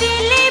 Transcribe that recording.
दिली